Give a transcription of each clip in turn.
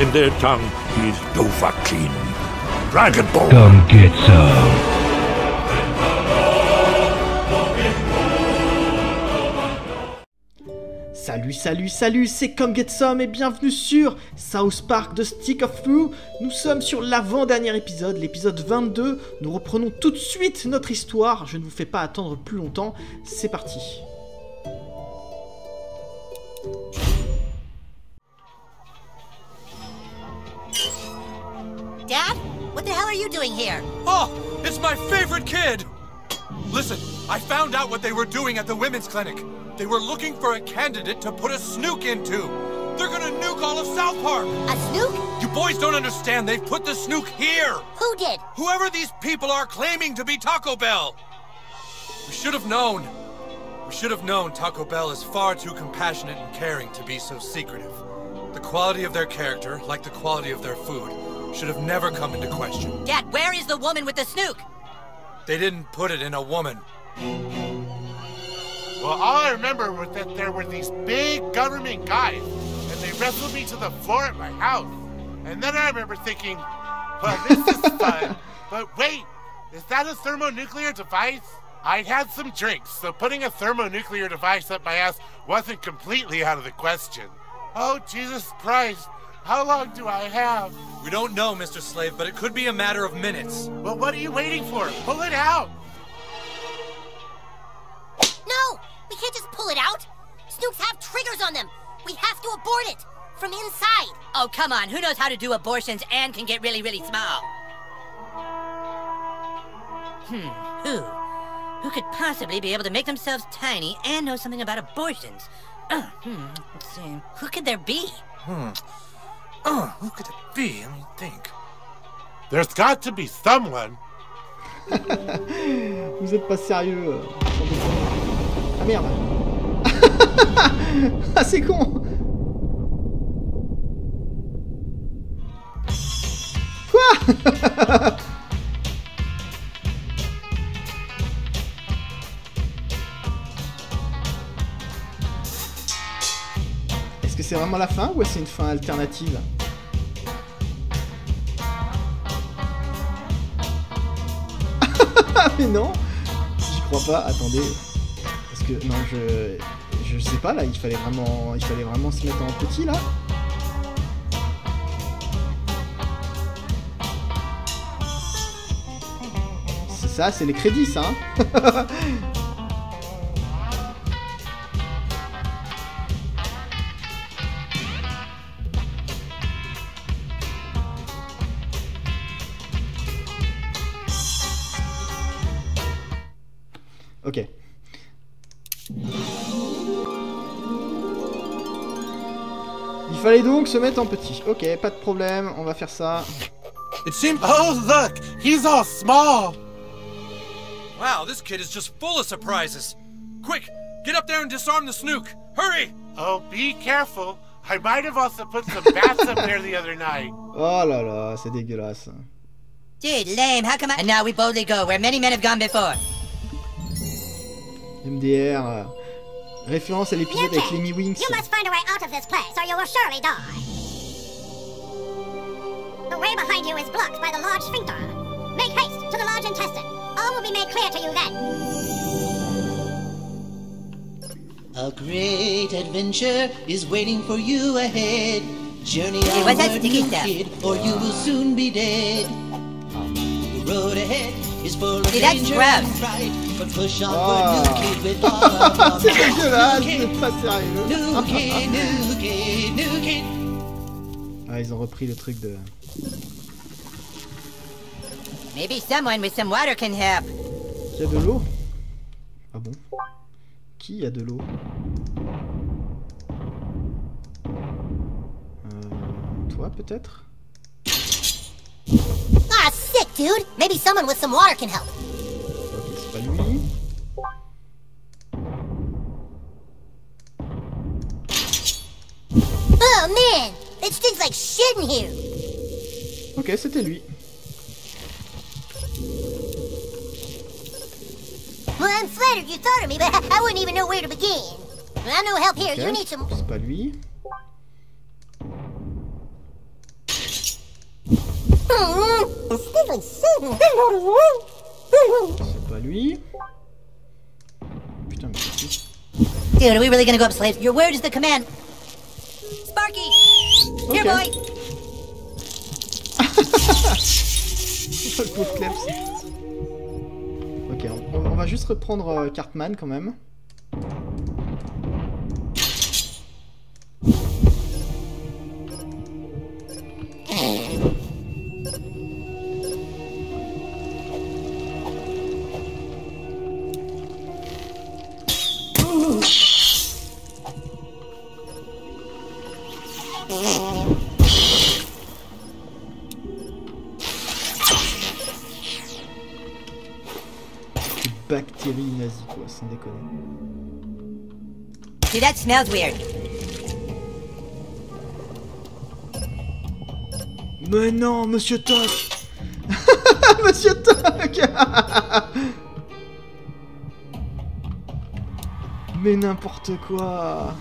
In their tongue, he's Dovahkiin. Dragonborn. Come get some. Salut, salut, salut, c'est Come Get Some et bienvenue sur South Park de Stick of Foo. Nous sommes sur l'avant-dernier épisode, l'épisode 22. Nous reprenons tout de suite notre histoire. Je ne vous fais pas attendre plus longtemps. C'est parti. Dad? What the hell are you doing here? Oh, it's my favorite kid! Listen, I found out what they were doing at the women's clinic. They were looking for a candidate to put a snuke into. They're gonna nuke all of South Park! A snuke? You boys don't understand, they've put the snuke here! Who did? Whoever these people are claiming to be Taco Bell! We should have known. We should have known Taco Bell is far too compassionate and caring to be so secretive. The quality of their character, like the quality of their food, should have never come into question. Dad, where is the woman with the snuke? They didn't put it in a woman. Well, all I remember was that there were these big government guys, and they wrestled me to the floor at my house. And then I remember thinking, well, this is fun. but wait, is that a thermonuclear device? I'd had some drinks, so putting a thermonuclear device up my ass wasn't completely out of the question. Oh, Jesus Christ, how long do I have? We don't know, Mr. Slave, but it could be a matter of minutes. Well, what are you waiting for? Pull it out! No! We can't just pull it out! Snukes have triggers on them! We have to abort it! From inside! Oh, come on. Who knows how to do abortions and can get really, really small? Hmm, who? Who could possibly be able to make themselves tiny and know something about abortions? Uh, hmm, let's see. Who could there be? Oh, who could it be? Let me think. There's got to be someone. Vous êtes pas sérieux. Ah merde. ah c'est con. Quoi? c'est vraiment la fin ou que c'est une fin alternative mais non J'y crois pas, attendez. Parce que non je. Je sais pas là, il fallait vraiment. Il fallait vraiment se mettre en petit là. C'est ça, c'est les crédits ça hein fallait donc se mettre en petit. Ok, pas de problème, on va faire ça. It seems. Oh, look! He's all small! Wow, this kid is just full of surprises. Quick, get up there and disarm the snook. Hurry! Oh, be careful. I might have also put some bats up there the other night. Oh là là, c'est dégueulasse. Dude, lame. How come I... And now we boldly go where many men have gone before. MDR. Référence à l'épisode avec Lemmiwinks. You must find a way out of this place, or you will surely die. The way behind you is blocked by the large sphincter. Make haste to the large intestine. All will be made clear to you then. A great adventure is waiting for you ahead. Journey Hey, what's that onward, sticky new kid, or you will soon be dead. The road ahead is full of See, danger gross. and fright, but push onward, Ah. c'est dégueulasse, c'est pas sérieux. Ah, ils ont repris le truc de. Maybe someone with some water can help. Qui a de l'eau? Ah bon? Qui a de l'eau? Euh, Toi peut-être? Ah, sick, dude. Maybe someone with some water can help. Oh, man. It stinks like shit in here. Ok, c'était lui. Well, I'm flattered you thought of me, but I wouldn't even know where to begin. I'm no help here. Ok, You need some. c'est pas lui. Mm-hmm. Mm-hmm. C'est pas lui. Putain, mais c'est Dude, are we really gonna go up slaves? Your word is the command. Sparky! Here, Okay. boy! Le pauvre Klebs. Ok, on, on va juste reprendre euh, Cartman quand même. Quoi, sans déconner. That smells weird. Mais non, Monsieur Toc Monsieur Toc Mais n'importe quoi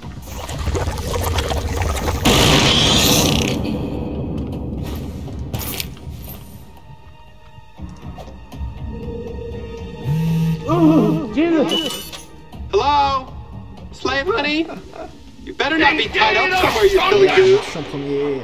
suis en premier.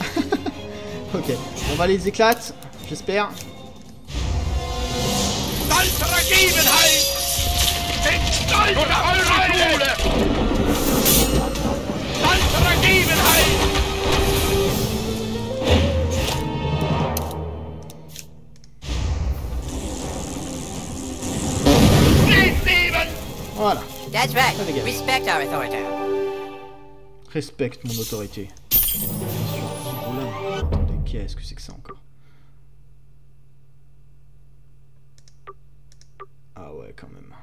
Ok, on va les éclater, j'espère. Voilà, That's right. Respect our authority. respecte mon autorité. Bien sûr, Vibrolin. Attendez, qu'est-ce que c'est que ça encore? Ah ouais, quand même.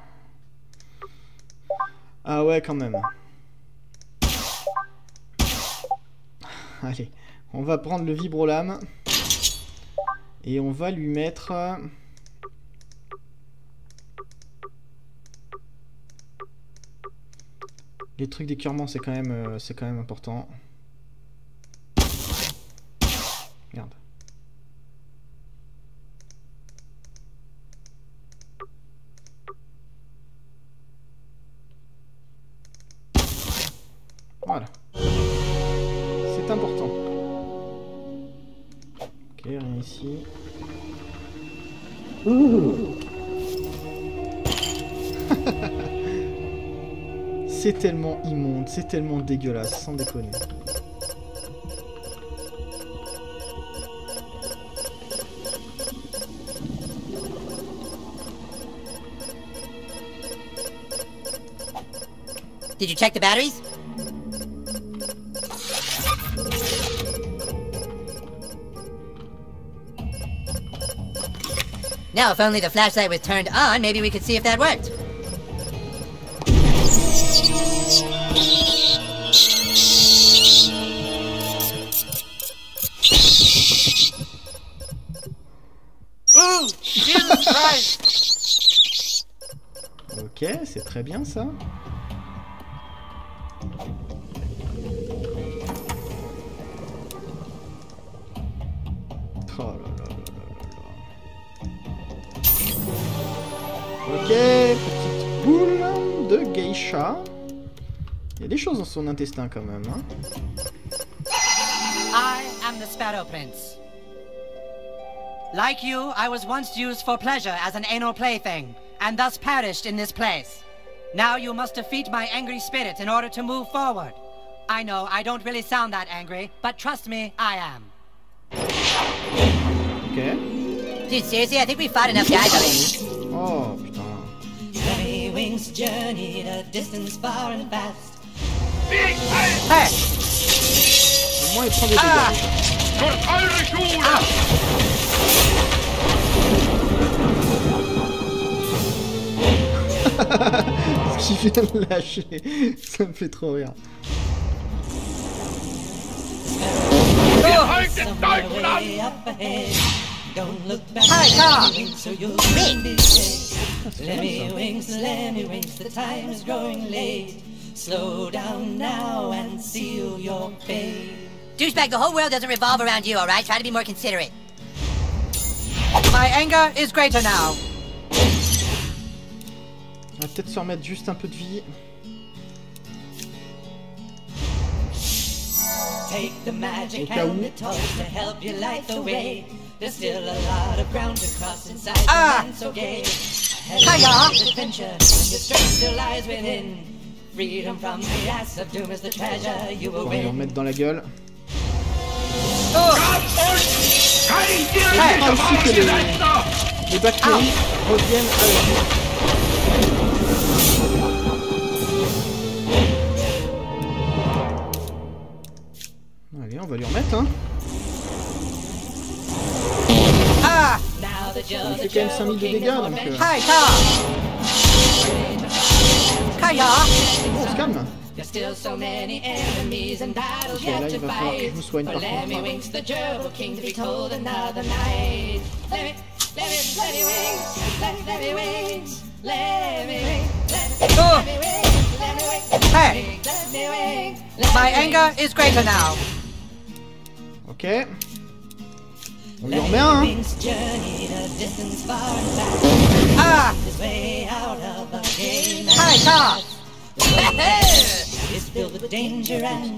Ah ouais, quand même. Allez, on va prendre le vibrolame. Et on va lui mettre... Les trucs d'écurement, c'est quand même, euh, quand même important. Tellement immonde, c'est tellement dégueulasse, sans déconner. Did you check the batteries? Now, if only the flashlight was turned on, maybe we could see if that worked. Très bien ça. Oh là là là là là. Ok, petite boule de geisha. Il y a des choses dans son intestin quand même. Hein. I am the Sparrow Prince. Like you, I was once used for pleasure as an anal plaything, and thus perished in this place. Now you must defeat my angry spirit in order to move forward. I know I don't really sound that angry, but trust me, I am. Ok. Dude, seriously, I think we fought enough guys already. Oh putain. Heavy wings journeyed a distance far and fast. Her! Au moins il prend des dégâts. déjà. Ce qu'il vient de lâcher, ça me fait trop rire. Somewhere way up ahead. Don't look back. Hi, Tom. So you'll soon be dead. c'est pas mal, Lemmy ça. winks, Lemmiwinks, the time is growing late. Slow down now and seal your fate. Douchebag, the whole world doesn't revolve around you, alright? Try to be more considerate. My anger is greater now. On va peut-être se remettre juste un peu de vie. Take the magic Au cas où. helmet torch to help you light the way. There's still a lot of ground to cross inside Ah. the man so gay. Hiya. Adventure, and your strength still lies within. Freedom from the ass of doom is the treasure you will On va lui remettre dans la gueule. Oh. Aussi que les, les bactéries reviennent à la vie. On va lui remettre, hein. Ah! Il fait quand même 5000 de dégâts, donc euh! On se calme. There's still so many enemies and battles Ok, là, yet il to va falloir que je me. The gerbil king, to be told another night. Winks, Hey! Lemmiwinks, Lemmy My anger is greater now. Ok. On lui en met un. Hein. Ah Ah, ça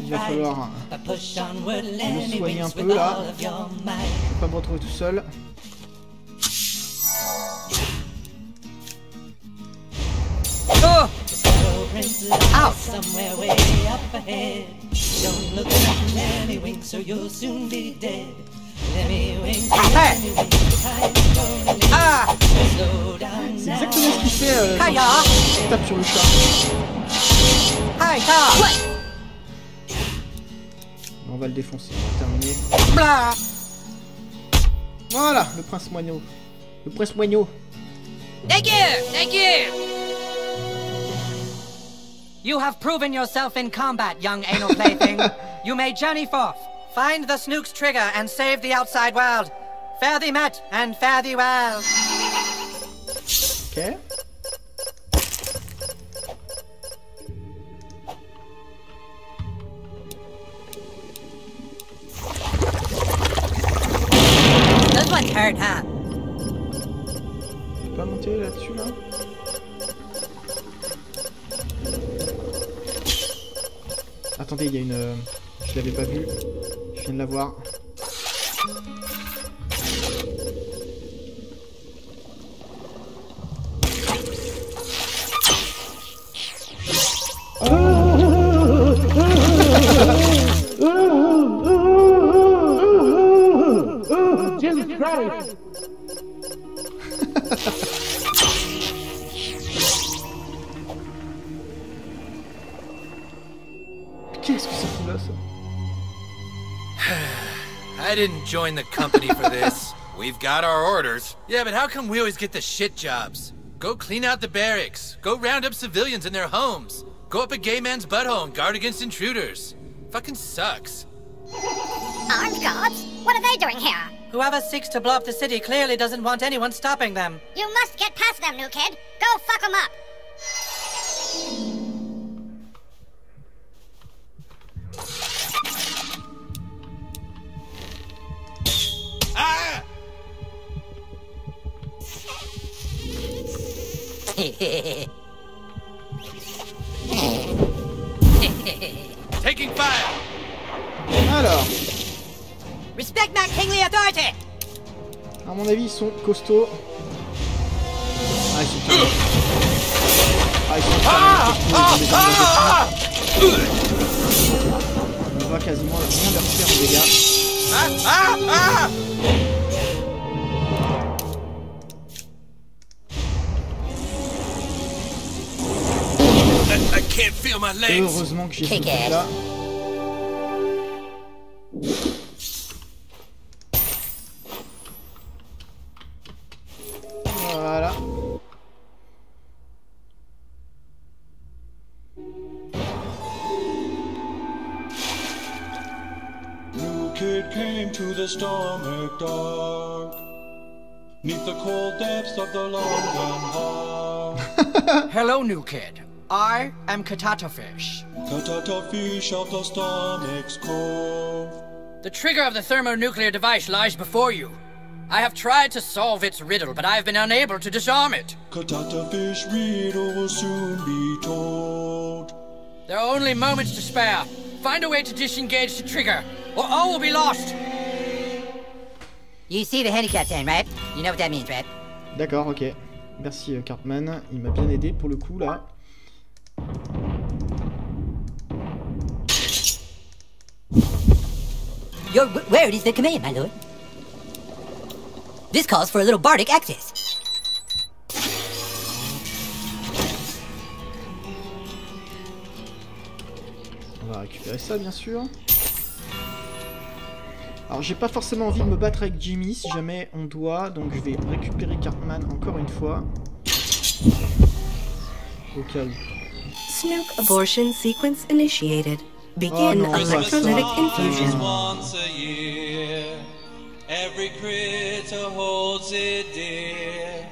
il va falloir me soigner un peu là. Je vais pas me retrouver tout seul. Oh Somewhere way up ahead. Don't look or you'll soon be dead. Ah! C'est exactement ce qu'il fait tape sur le chat. On va le défoncer. Blah! Voilà, le prince moineau. Le prince moineau. Thank you! Thank you! You have proven yourself in combat, young anal plaything. you may journey forth, find the Snuke's trigger, and save the outside world. Fare thee met, and fare thee well. Ok. Those ones hurt, huh? Je peux pas monter là-dessus là Attendez, il y a une. euh, Je l'avais pas vue. Je viens de la voir. I didn't join the company for this. We've got our orders. Yeah, but how come we always get the shit jobs? Go clean out the barracks. Go round up civilians in their homes. Go up a gay man's butthole and guard against intruders. Fucking sucks. Armed guards? What are they doing here? Whoever seeks to blow up the city clearly doesn't want anyone stopping them. You must get past them, new kid. Go fuck them up. Taking fire! Alors, Respect my kingly authority! à mon avis, ils sont costauds. Ah, ils sont. Ah, ils sont On va quasiment rien leur faire dégâts. Ah! Ah! Ah! Heureusement que j'ai ce Kick truc là. Voilà. New kid came to the stomach dark. Neath the cold depths of the London Hall. Hello, new kid. I am Catatafish. Catatafish of the stomach's cove. The trigger of the thermonuclear device lies before you. I have tried to solve its riddle, but I have been unable to disarm it. Catatafish riddle will soon be told. There are only moments to spare. Find a way to disengage the trigger, or all will be lost. You see the handicap sign, right? You know what that means, right? D'accord, ok. Merci euh, Cartman, il m'a bien aidé pour le coup là. Your is the command, my lord? This calls for a little bardic. On va récupérer ça bien sûr. Alors j'ai pas forcément envie de me battre avec Jimmy si jamais on doit, donc je vais récupérer Cartman encore une fois. Au où. Snook abortion sequence initiated. Begin Oh, electrolytic infusion. Once a year, every critter holds it dear.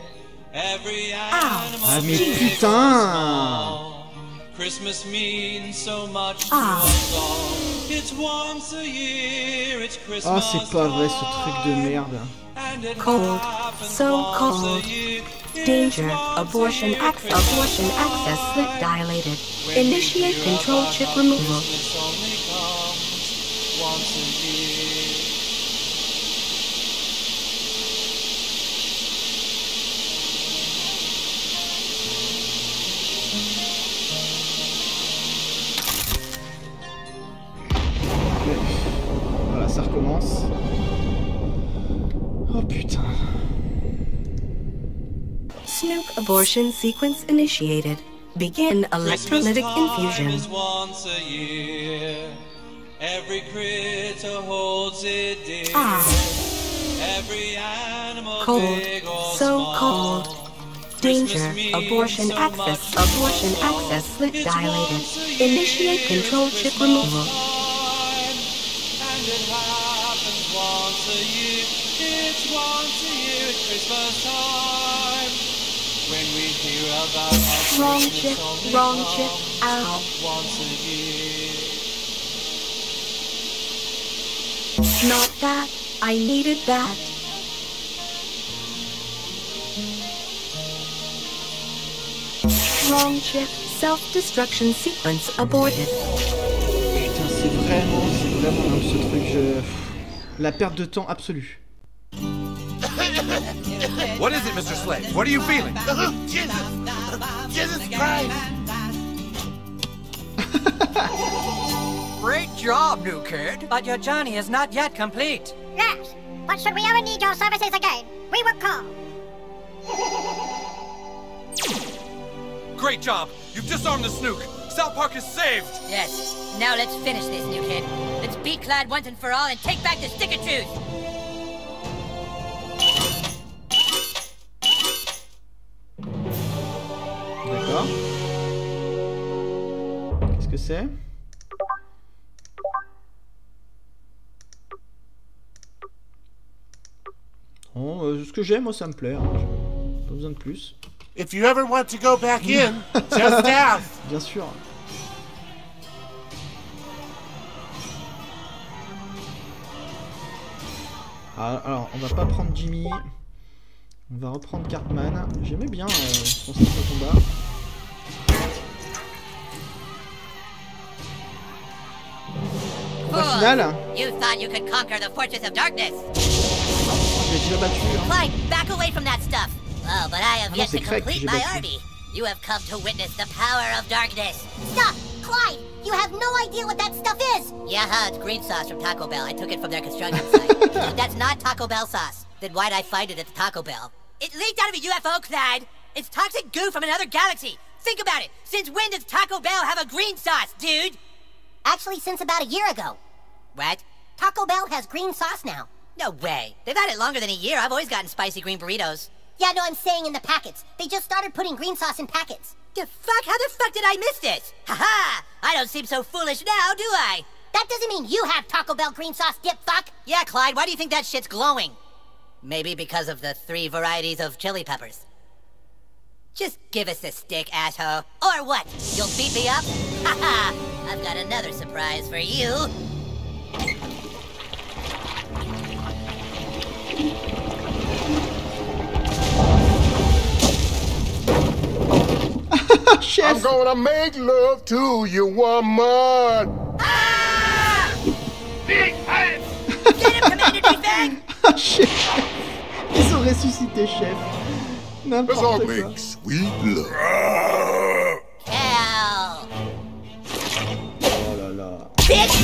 Every animal Ah mais putain. Christmas means so much to Ah. us all. It's once a year, it's Christmas. Ah c'est pas vrai ce truc de merde. And it Cold. So once cold. Danger. Abortion ac- abortion access slit dilated. Initiate control chip removal. Christmas only comes once a year. Ok. Voilà, ça recommence. Oh putain. Snuke abortion sequence initiated. Begin electrolytic Christmas infusion. is once a year. Every critter holds it dear. Ah. Every animal Cold. big or So small. cold. Danger. Abortion access. Abortion access slit dilated. Initiate control chip removal. At Christmas time. When we hear about Wrong chip. Wrong chip. Ow. Once a year. Not that. I needed that. Wrong chip. Self-destruction sequence aborted. Putain c'est vraiment, c'est vraiment ce truc. Je... La perte de temps absolue. What is it, Mr. Slave? What are you feeling? Jesus! Jesus Christ! Great job, new kid. But your journey is not yet complete. Yes, but should we ever need your services again, we will call. Great job! You've disarmed the snuke! South Park is saved! Yes. Now let's finish this, new kid. Let's beat clad once and for all and take back the stick of truth. D'accord. Qu'est-ce que c'est? Oh, euh, ce que j'ai, moi, ça me plaît. hein. Pas besoin de plus. If you ever want to go back in, just ask. Bien sûr. Ah, alors, on va pas prendre Jimmy. On va reprendre Cartman. J'aimais bien euh, son style de combat. Final You thought you could conquer the Fortress of Darkness. J'ai déjà battu. Hein. Clyde, back away from that stuff. Oh, but I have Ah yet to complete my battu. army. You have come to witness the power of darkness. Stop! Clyde, you have no idea what that stuff is! Yeah, it's green sauce from Taco Bell. I took it from their construction site. That's not Taco Bell sauce. Then why'd I find it at the Taco Bell? It leaked out of a UFO, Clyde. It's toxic goo from another galaxy. Think about it. Since when does Taco Bell have a green sauce, dude? Actually, since about a year ago. What? Taco Bell has green sauce now. No way. They've had it longer than a year. I've always gotten spicy green burritos. Yeah, no, I'm saying in the packets. They just started putting green sauce in packets. The fuck? How the fuck did I miss this? Haha! I don't seem so foolish now, do I? That doesn't mean you have Taco Bell green sauce dip, fuck. Yeah, Clyde, why do you think that shit's glowing? Maybe because of the three varieties of chili peppers. Just give us a stick, asshole. Or what? You'll beat me up? Haha! I've got another surprise for you. Chef I'm gonna make love to you, woman. Ah, chef Ils ont ressuscité chef. Let's all N'importe quoi. make sweet love. Hell! Oh là là.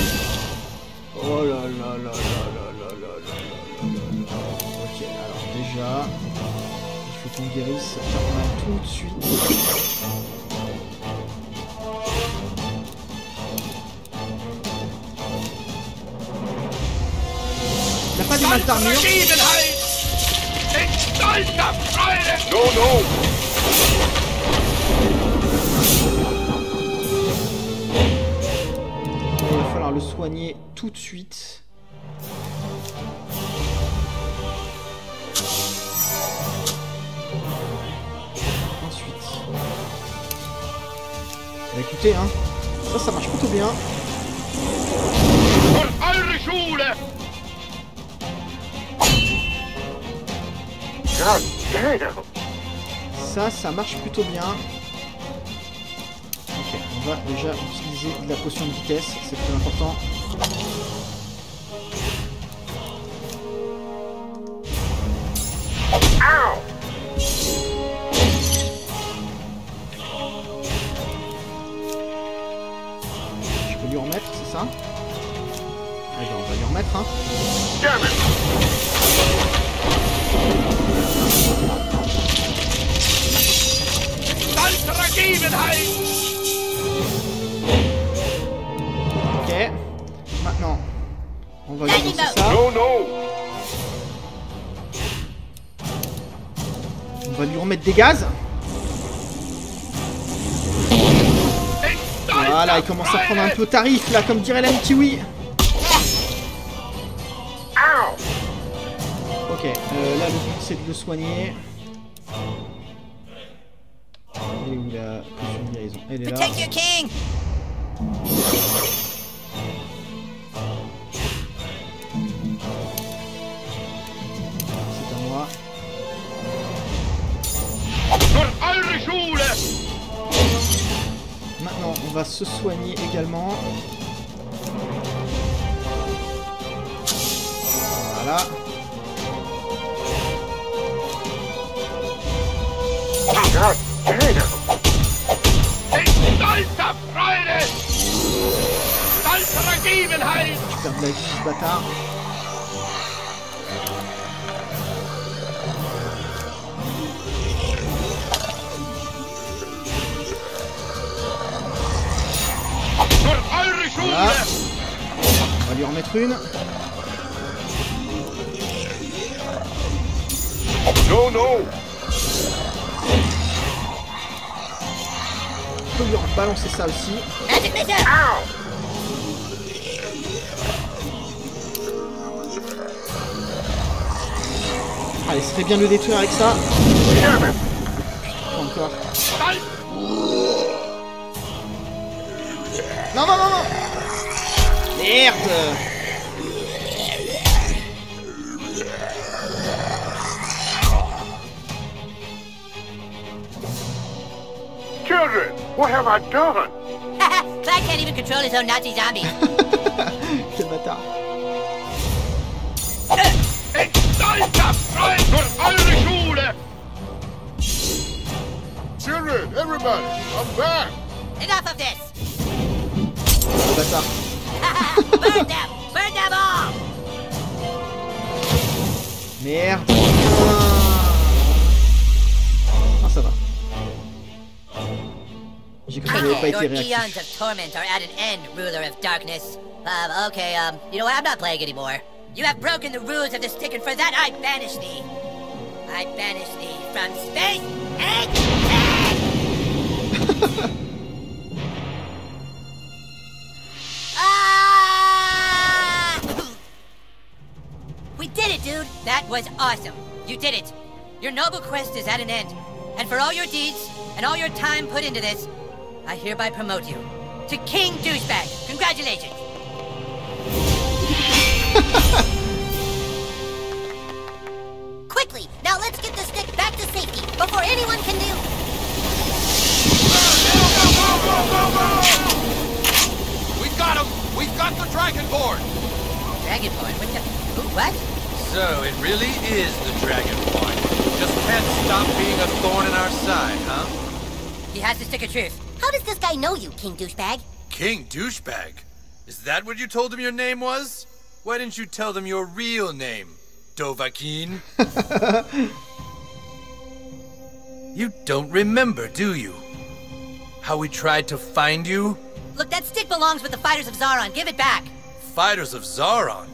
Oh là là là là là là là là là là là. Ok, alors déjà, il faut qu'on guérisse tout de suite. Il n'a pas d'image d'armure. No, no. Falloir le soigner tout de suite. Ensuite. Bah, écoutez, hein, ça, ça marche plutôt bien. Ça, ça marche plutôt bien. Déjà utiliser la potion de vitesse, c'est très important. Je peux lui remettre, c'est ça? Ben, on va lui remettre, hein. Des gaz. Voilà, il commence à prendre un peu tarif là, comme dirait l'ami Kiwi. Ok, euh, là le but c'est de le soigner. Elle est où la potion de guérison Elle est là. Va se soigner également. Voilà. De la vie, bâtard. Voilà. On va lui remettre une. No, no. On peut lui rebalancer ça aussi. Allez, ce serait bien de le détruire avec ça. Encore. Non, non, non, non Merde Children, what have I done? Clyde can't even control his own Nazi zombies. Quel bâtard. Children, everybody, I'm back. Enough of this! Quel bâtard. Burn them! Burn them all! Merde. Ah, ça va. J'ai cru qu'elle n'avait pas Your eons of torment are at an end, ruler of darkness. Um, okay, um, you know what? I'm not playing anymore. You have broken the rules of the stick, and for that I banish thee. I banish thee from space and was awesome. You did it. Your noble quest is at an end. And for all your deeds and all your time put into this, I hereby promote you to King Douchebag. Congratulations. is the Dragonborn. Just can't stop being a thorn in our side, huh? He has the stick of truth. How does this guy know you, King Douchebag? King Douchebag? Is that what you told him your name was? Why didn't you tell them your real name, Dovahkiin? you don't remember, do you? How we tried to find you? Look, that stick belongs with the fighters of Zaron. Give it back. Fighters of Zaron?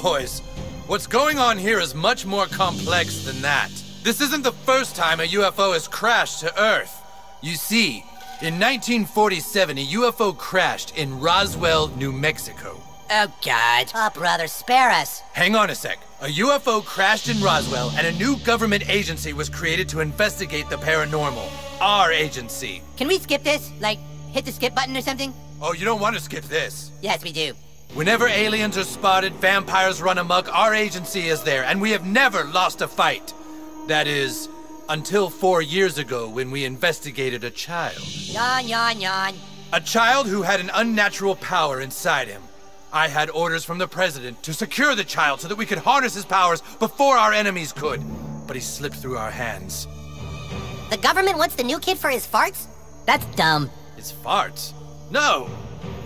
Boys, what's going on here is much more complex than that. This isn't the first time a UFO has crashed to Earth. You see, in 1947, a UFO crashed in Roswell, New Mexico. Oh, God. Oh, brother, spare us. Hang on a sec. A UFO crashed in Roswell, and a new government agency was created to investigate the paranormal. Our agency. Can we skip this? Like, hit the skip button or something? Oh, you don't want to skip this. Yes, we do. Whenever aliens are spotted, vampires run amok, our agency is there, and we have never lost a fight. That is, until four years ago when we investigated a child. Yawn, yawn, yawn. A child who had an unnatural power inside him. I had orders from the president to secure the child so that we could harness his powers before our enemies could. But he slipped through our hands. The government wants the new kid for his farts? That's dumb. His farts? No!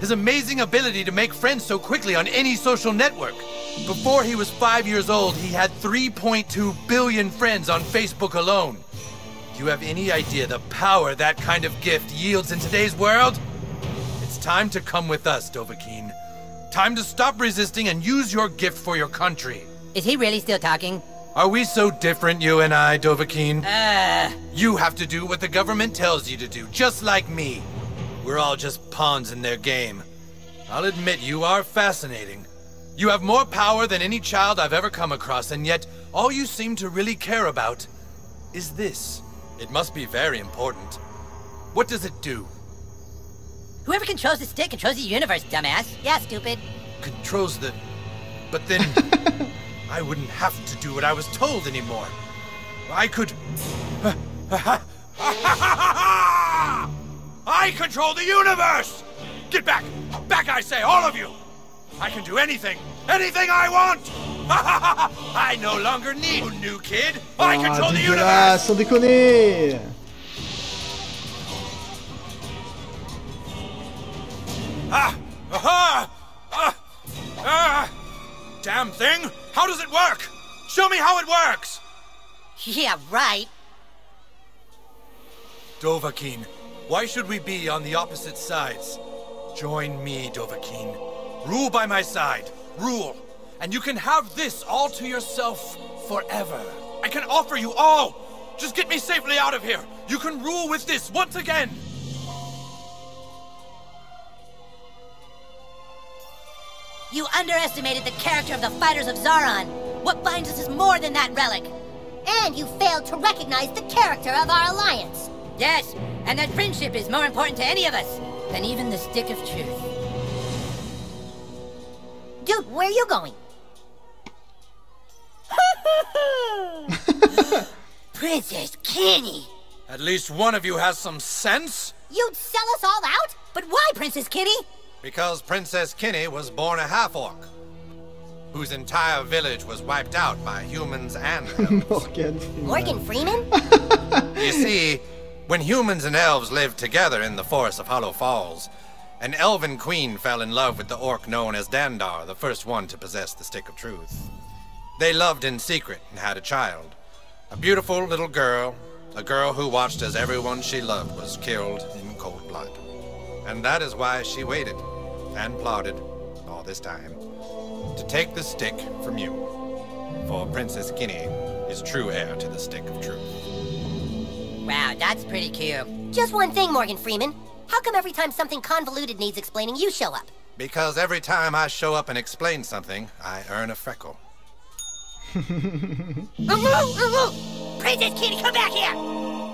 His amazing ability to make friends so quickly on any social network. Before he was five years old, he had 3.2 billion friends on Facebook alone. Do you have any idea the power that kind of gift yields in today's world? It's time to come with us, Dovahkiin. Time to stop resisting and use your gift for your country. Is he really still talking? Are we so different, you and I, Dovahkiin? Uh... You have to do what the government tells you to do, just like me. We're all just pawns in their game. I'll admit you are fascinating. You have more power than any child I've ever come across, and yet all you seem to really care about is this. It must be very important. What does it do? Whoever controls the stick controls the universe, dumbass. Yeah, stupid. Controls the... But then... I wouldn't have to do what I was told anymore. I could... I control the universe! Get back! Back, I say, all of you! I can do anything! Anything I want! I no longer need a new kid! I Ah, control the universe! dégueulasse, sans déconner Ah! Aha! Ah! Ah! Damn thing! How does it work? Show me how it works! Yeah, right. Dovahkiin, why should we be on the opposite sides? Join me, Dovahkiin. Rule by my side. Rule. And you can have this all to yourself forever. I can offer you all. Just get me safely out of here. You can rule with this once again. You underestimated the character of the fighters of Zaron. What binds us is more than that relic. And you failed to recognize the character of our alliance. Yes, and that friendship is more important to any of us than even the stick of truth. Dude, where are you going? Princess Kenny! At least one of you has some sense? You'd sell us all out? But why, Princess Kitty? Because Princess Kenny was born a half-orc, whose entire village was wiped out by humans and elves. Morgan Freeman. Morgan Freeman? you see, when humans and elves lived together in the forest of Hollow Falls, an elven queen fell in love with the orc known as Dandar, the first one to possess the Stick of Truth. They loved in secret and had a child. A beautiful little girl, a girl who watched as everyone she loved was killed in cold blood. And that is why she waited and plotted all this time to take the stick from you. For Princess Kenny is true heir to the Stick of Truth. Wow, that's pretty cute. Just one thing, Morgan Freeman. How come every time something convoluted needs explaining, you show up? Because every time I show up and explain something, I earn a freckle. Princess Kitty, come back here!